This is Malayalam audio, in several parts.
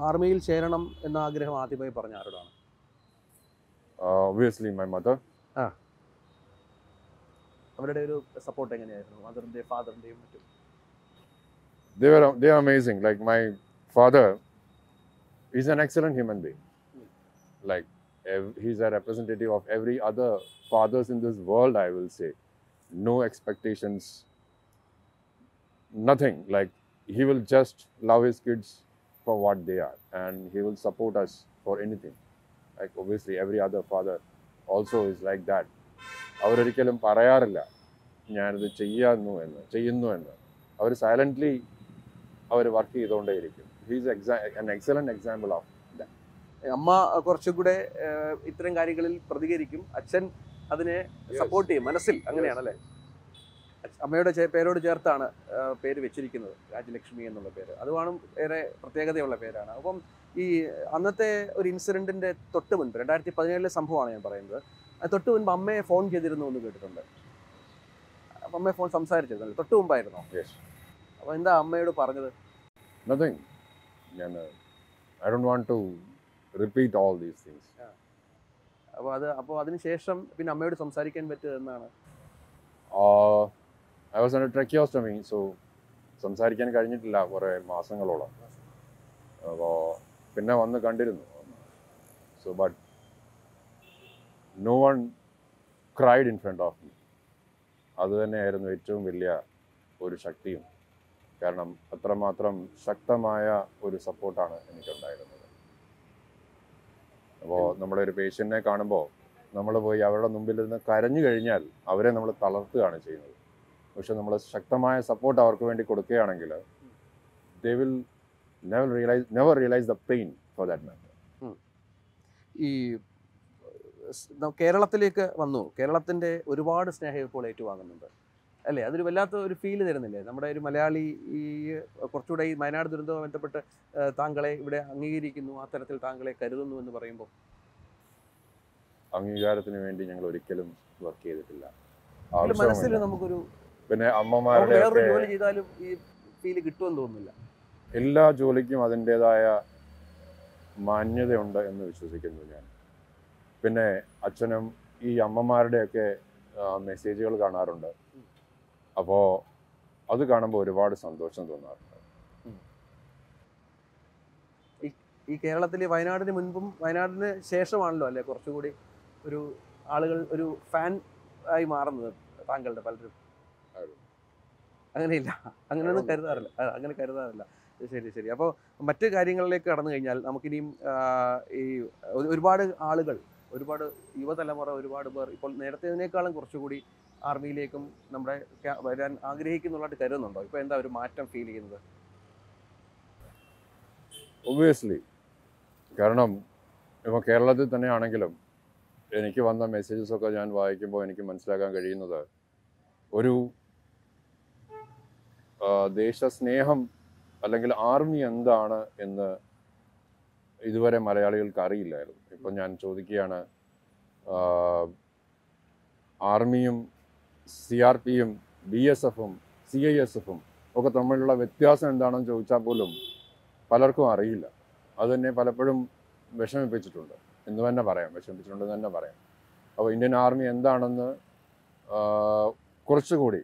ആർമിയിൽ ചേരണം എന്ന ആഗ്രഹം ആദ്യമായി പറഞ്ഞ ആരോടാണ്? ഒബിയസ്ലി മൈ മദർ ആ. അവരുടെ ഒരു സപ്പോർട്ട് എങ്ങനെയായിരുന്നു? മദറിന്റെ ഫാദറിന്റെയും മറ്റും? Devar Dev amazing like my father is an excellent human being like he's a representative of every other fathers in this world I will say no expectations nothing like he will just love his kids for what they are, and he will support us for anything. Like obviously, every other father also is like that. അവരൊരിക്കലും പറയാറില്ല ഞാനിത് ചെയ്യാന്നു എന്ന് ചെയ്യുന്നു എന്ന്. അവർ സൈലന്റ്ലി അവർ work ചെയ്തുകൊണ്ടേയിരിക്കും he's exa an excellent example of അമ്മ കുറച്ചും കൂടെ ഇത്തരം കാര്യങ്ങളിൽ പ്രതികരിക്കും. അച്ഛൻ അതിനെ സപ്പോർട്ട് ചെയ്യും മനസ്സിൽ അങ്ങനെയാണല്ലേ? അമ്മയുടെ പേരോട് ചേർത്താണ് പേര് വെച്ചിരിക്കുന്നത് രാജലക്ഷ്മി എന്നുള്ള പേര്. അതുമാണ് ഏറെ പ്രത്യേകതയുള്ള പേരാണ്. അപ്പം ഈ അന്നത്തെ ഒരു ഇൻസിഡന്റിന്റെ തൊട്ട് മുൻപ് രണ്ടായിരത്തി പതിനേഴിലെ സംഭവമാണ് ഞാൻ പറയുന്നത്. തൊട്ട് മുൻപ് അമ്മയെ ഫോൺ ചെയ്തിരുന്നു എന്ന് കേട്ടിട്ടുണ്ട്. അപ്പം അമ്മയെ ഫോൺ സംസാരിച്ചിരുന്നല്ലോ തൊട്ട് മുമ്പായിരുന്നോ? അപ്പോൾ അപ്പം എന്താ അമ്മയോട് പറഞ്ഞത്? നത്തിങ് ഞാൻ I don't want to repeat all these things അപ്പോൾ അത് അപ്പോൾ അതിനുശേഷം പിന്നെ അമ്മയോട് സംസാരിക്കാൻ പറ്റുക എന്നാണ്? I was under tracheostomy so സംസാരിക്കാൻ കഴിഞ്ഞിട്ടില്ല കുറേ മാസങ്ങളോളം. അപ്പോൾ പിന്നെ വന്ന് കണ്ടിരുന്നു. So but no one cried in front of me അത് തന്നെയായിരുന്നു ഏറ്റവും വലിയ ഒരു ശക്തിയും. കാരണം അത്രമാത്രം ശക്തമായ ഒരു സപ്പോർട്ടാണ് എനിക്കുണ്ടായിരുന്നത്. അപ്പോൾ നമ്മുടെ ഒരു പേഷ്യന്റിനെ കാണുമ്പോൾ നമ്മൾ പോയി അവരുടെ മുമ്പിൽ നിന്ന് കരഞ്ഞു കഴിഞ്ഞാൽ അവരെ നമ്മൾ തളർത്തുകയാണ് ചെയ്യുന്നത്. പക്ഷെ നമ്മൾ ശക്തമായ സപ്പോർട്ട് അവർക്ക് വേണ്ടി കൊടുക്കുകയാണെങ്കിൽ they will never realise never realise the pain for that matter ഈ കേരളത്തിലേക്ക് വന്നു. കേരളത്തിന്റെ ഒരുപാട് സ്നേഹം ഇപ്പോൾ ഏറ്റുവാങ്ങുന്നുണ്ട്. അല്ലേ? അതൊരു വല്ലാത്ത ഒരു ഫീൽ തരുന്നില്ലേ? നമ്മുടെ ഒരു മലയാളി ഈ കുറച്ചുകൂടെ ഈ വയനാട് ദുരന്തവുമായി ബന്ധപ്പെട്ട് താങ്കളെ ഇവിടെ അംഗീകരിക്കുന്നു. ആ തരത്തിൽ താങ്കളെ കരുതുന്നു എന്ന് പറയുമ്പോൾ. അംഗീകാരത്തിന് വേണ്ടി ഞങ്ങൾ ഒരിക്കലും വർക്ക് ചെയ്തിട്ടില്ല. മനസ്സിൽ നമുക്കൊരു പിന്നെ അമ്മമാരുടെ വേറൊരു ജോലി ചെയ്താലും ഈ ഫീൽ കിട്ടുമെന്ന് തോന്നുന്നില്ല. എല്ലാ ജോലിക്കും അതിന്റെതായ മാന്യതയുണ്ട് എന്ന് വിശ്വസിക്കുന്നു ഞാൻ. പിന്നെ അച്ഛനും ഈ അമ്മമാരുടെയൊക്കെ മെസ്സേജുകൾ കാണാറുണ്ട്. അപ്പോൾ അത് കാണുമ്പോൾ ഒരുപാട് സന്തോഷം തോന്നാറുണ്ട്. ഈ കേരളത്തിൽ വയനാടിന് മുൻപും വയനാടിന് ശേഷമാണല്ലോ അല്ലേ കുറച്ചുകൂടി ഒരു ആളുകൾ ഒരു ഫാൻ ആയി മാറുന്നത് താങ്കളുടെ പലരും. അങ്ങനെയില്ല. അങ്ങനെയൊന്നും കരുതാറില്ല. അങ്ങനെ കരുതാറില്ല. ശരി ശരി. അപ്പോൾ മറ്റു കാര്യങ്ങളിലേക്ക് കടന്നു കഴിഞ്ഞാൽ നമുക്കിനിയും ഈ ഒരുപാട് ആളുകൾ ഒരുപാട് യുവതലമുറ ഒരുപാട് പേർ ഇപ്പോൾ നേരത്തേതിനേക്കാളും കുറച്ചുകൂടി ആർമിയിലേക്കും നമ്മുടെ വരാൻ ആഗ്രഹിക്കുന്നുള്ളതായിട്ട് കരുതുന്നുണ്ടോ? ഇപ്പോൾ എന്താ ഒരു മാറ്റം ഫീൽ ചെയ്യുന്നത്? ഒബ്വിയസ്ലി കാരണം ഇപ്പോൾ കേരളത്തിൽ തന്നെയാണെങ്കിലും എനിക്ക് വന്ന മെസ്സേജസ് ഒക്കെ ഞാൻ വായിക്കുമ്പോൾ എനിക്ക് മനസ്സിലാക്കാൻ കഴിയുന്നത് ഒരു ദേശസ്നേഹം അല്ലെങ്കിൽ ആർമി എന്താണ് എന്ന് ഇതുവരെ മലയാളികൾക്ക് അറിയില്ലായിരുന്നു. ഇപ്പം ഞാൻ ചോദിക്കുകയാണ് ആർമിയും സി ആർ പിയും ബി എസ് എഫും സി ഐ എസ് എഫും ഒക്കെ തമ്മിലുള്ള വ്യത്യാസം എന്താണെന്ന് ചോദിച്ചാൽ പോലും പലർക്കും അറിയില്ല. അത് തന്നെ പലപ്പോഴും വിഷമിപ്പിച്ചിട്ടുണ്ട്. എന്ന് തന്നെ പറയാം. വിഷമിപ്പിച്ചിട്ടുണ്ടെന്ന് തന്നെ പറയാം. അപ്പോൾ ഇന്ത്യൻ ആർമി എന്താണെന്ന് കുറച്ചുകൂടി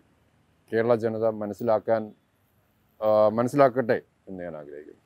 കേരള ജനത മനസ്സിലാക്കാൻ മനസ്സിലാക്കട്ടെ എന്ന് ഞാൻ ആഗ്രഹിക്കുന്നു.